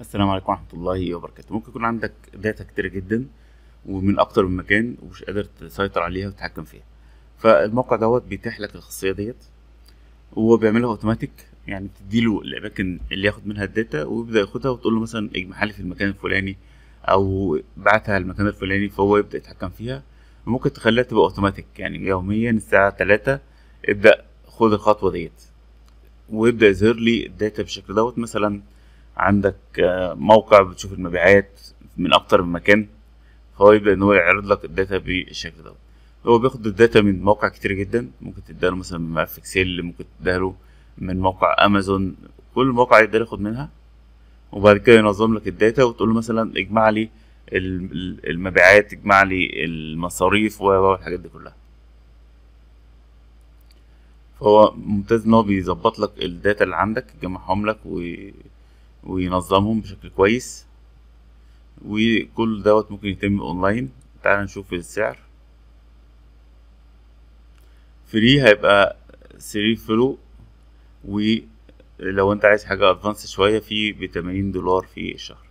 السلام عليكم ورحمة الله وبركاته. ممكن يكون عندك data كتير جدا ومن أكتر من مكان ومش قادر تسيطر عليها وتتحكم فيها. فالموقع دوت بيتيح لك الخاصية ديت وهو بيعملها اوتوماتيك يعني بتديله الأماكن اللي ياخد منها ال data ويبدأ ياخدها وتقول له مثلا اجمعها لي في المكان الفلاني أو بعتها المكان الفلاني فهو يبدأ يتحكم فيها. وممكن تخليها تبقى اوتوماتيك يعني يوميا الساعة تلاتة ابدأ خد الخطوة ديت ويبدأ يظهر لي ال data بالشكل دوت. مثلا عندك آه، موقع بتشوف المبيعات من أكتر من مكان فهو يبدأ إن هو يعرض لك ال data بالشكل ده هو بياخد ال data من مواقع كتير جدا ممكن تديله مثلا من ملف إكسل ممكن تديله من موقع أمازون كل موقع يقدر ياخد منها وبعد كده ينظم لك ال data وتقول له مثلا اجمع لي ال- ال- المبيعات اجمع لي المصاريف والحاجات دي كلها فهو ممتاز إن هو بيظبط لك ال data اللي عندك يجمعهم لك. وينظمهم بشكل كويس. وكل دوت ممكن يتم أونلاين. تعال نشوف السعر. free هيبقى 3 flow ولو انت عايز حاجة advance شوية في بتمانين دولار في الشهر.